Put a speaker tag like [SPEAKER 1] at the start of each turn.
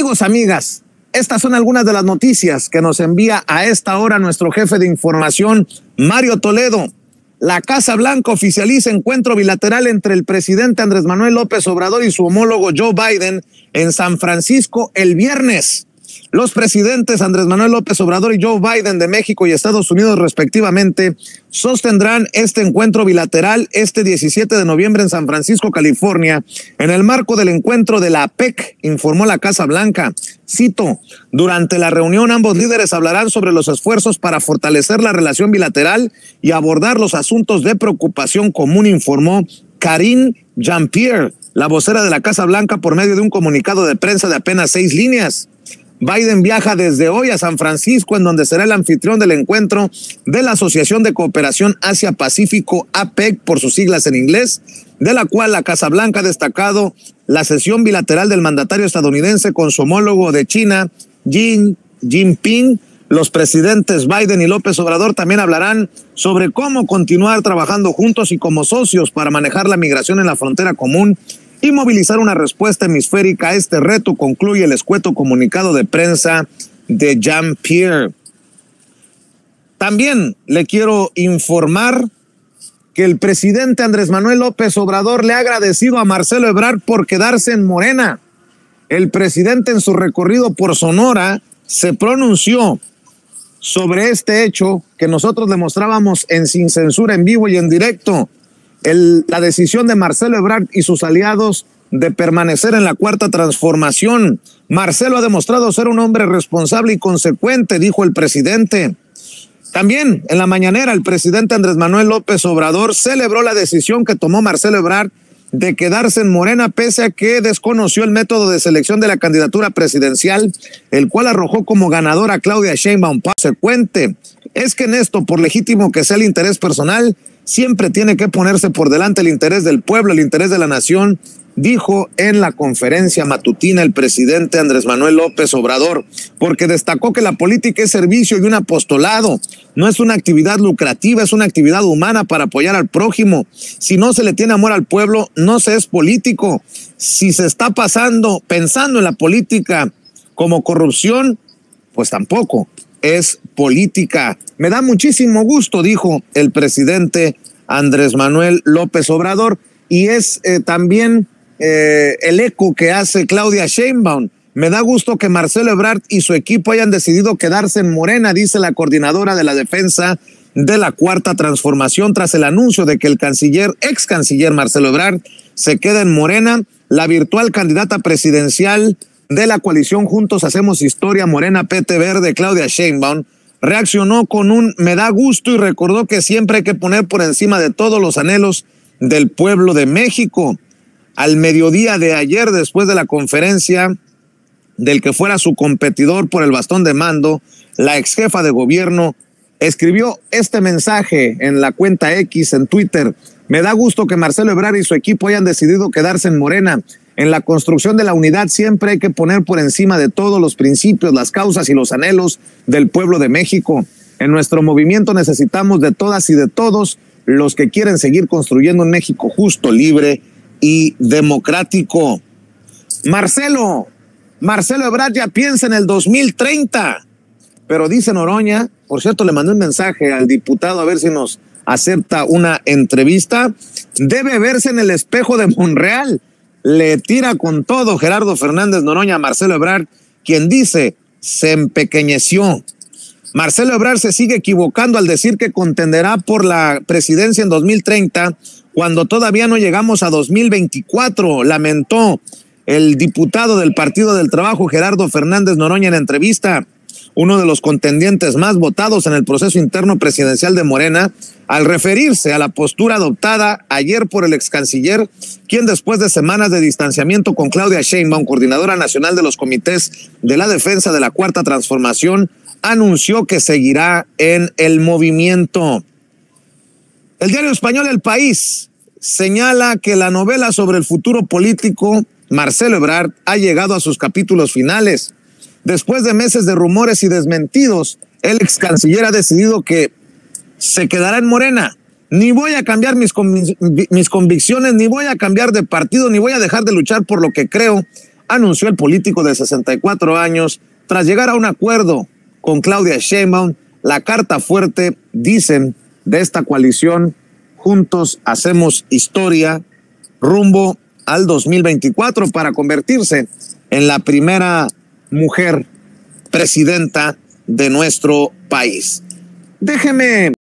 [SPEAKER 1] Amigos, amigas, estas son algunas de las noticias que nos envía a esta hora nuestro jefe de información, Mario Toledo. La Casa Blanca oficializa encuentro bilateral entre el presidente Andrés Manuel López Obrador y su homólogo Joe Biden en San Francisco el viernes. Los presidentes Andrés Manuel López Obrador y Joe Biden de México y Estados Unidos respectivamente sostendrán este encuentro bilateral este 17 de noviembre en San Francisco, California, en el marco del encuentro de la APEC, informó la Casa Blanca. Cito, durante la reunión ambos líderes hablarán sobre los esfuerzos para fortalecer la relación bilateral y abordar los asuntos de preocupación común, informó Karine Jean-Pierre, la vocera de la Casa Blanca, por medio de un comunicado de prensa de apenas seis líneas. Biden viaja desde hoy a San Francisco, en donde será el anfitrión del encuentro de la Asociación de Cooperación Asia-Pacífico, APEC, por sus siglas en inglés, de la cual la Casa Blanca ha destacado la sesión bilateral del mandatario estadounidense con su homólogo de China, Xi Jinping. Los presidentes Biden y López Obrador también hablarán sobre cómo continuar trabajando juntos y como socios para manejar la migración en la frontera común y movilizar una respuesta hemisférica a este reto, concluye el escueto comunicado de prensa de Jean-Pierre. También le quiero informar que el presidente Andrés Manuel López Obrador le ha agradecido a Marcelo Ebrard por quedarse en Morena. El presidente en su recorrido por Sonora se pronunció sobre este hecho que nosotros demostrábamos en Sin Censura en vivo y en directo la decisión de Marcelo Ebrard y sus aliados de permanecer en la cuarta transformación. Marcelo ha demostrado ser un hombre responsable y consecuente, dijo el presidente. También en la mañanera el presidente Andrés Manuel López Obrador celebró la decisión que tomó Marcelo Ebrard de quedarse en Morena pese a que desconoció el método de selección de la candidatura presidencial, el cual arrojó como ganadora a Claudia Sheinbaum. Consecuente es que en esto, por legítimo que sea el interés personal, siempre tiene que ponerse por delante el interés del pueblo, el interés de la nación, dijo en la conferencia matutina el presidente Andrés Manuel López Obrador, porque destacó que la política es servicio y un apostolado, no es una actividad lucrativa, es una actividad humana para apoyar al prójimo. Si no se le tiene amor al pueblo, no se es político. Si se está pasando, pensando en la política como corrupción, pues tampoco es política. Me da muchísimo gusto, dijo el presidente Andrés Manuel López Obrador, y es eh, también eh, el eco que hace Claudia Sheinbaum. Me da gusto que Marcelo Ebrard y su equipo hayan decidido quedarse en Morena, dice la coordinadora de la defensa de la cuarta transformación tras el anuncio de que el canciller, ex canciller Marcelo Ebrard, se queda en Morena. La virtual candidata presidencial de la coalición Juntos Hacemos Historia Morena PT Verde, Claudia Sheinbaum, reaccionó con un me da gusto y recordó que siempre hay que poner por encima de todos los anhelos del pueblo de México. Al mediodía de ayer, después de la conferencia del que fuera su competidor por el bastón de mando, la ex jefa de gobierno escribió este mensaje en la cuenta X en Twitter. Me da gusto que Marcelo Ebrard y su equipo hayan decidido quedarse en Morena. En la construcción de la unidad siempre hay que poner por encima de todos los principios, las causas y los anhelos del pueblo de México. En nuestro movimiento necesitamos de todas y de todos los que quieren seguir construyendo un México justo, libre y democrático. Marcelo, Marcelo Ebrard ya piensa en el 2030, pero dice Noroña, por cierto, le mandé un mensaje al diputado a ver si nos acepta una entrevista, debe verse en el espejo de Monreal le tira con todo Gerardo Fernández Noroña a Marcelo Ebrard, quien dice se empequeñeció. Marcelo Ebrard se sigue equivocando al decir que contenderá por la presidencia en 2030 cuando todavía no llegamos a 2024, lamentó el diputado del Partido del Trabajo Gerardo Fernández Noroña en entrevista uno de los contendientes más votados en el proceso interno presidencial de Morena, al referirse a la postura adoptada ayer por el ex canciller, quien después de semanas de distanciamiento con Claudia Sheinbaum, coordinadora nacional de los comités de la defensa de la Cuarta Transformación, anunció que seguirá en el movimiento. El diario español El País señala que la novela sobre el futuro político Marcelo Ebrard ha llegado a sus capítulos finales. Después de meses de rumores y desmentidos, el ex canciller ha decidido que se quedará en Morena. Ni voy a cambiar mis, mis convicciones, ni voy a cambiar de partido, ni voy a dejar de luchar por lo que creo, anunció el político de 64 años tras llegar a un acuerdo con Claudia Sheinbaum, la carta fuerte, dicen, de esta coalición. Juntos hacemos historia rumbo al 2024 para convertirse en la primera mujer presidenta de nuestro país. Déjeme.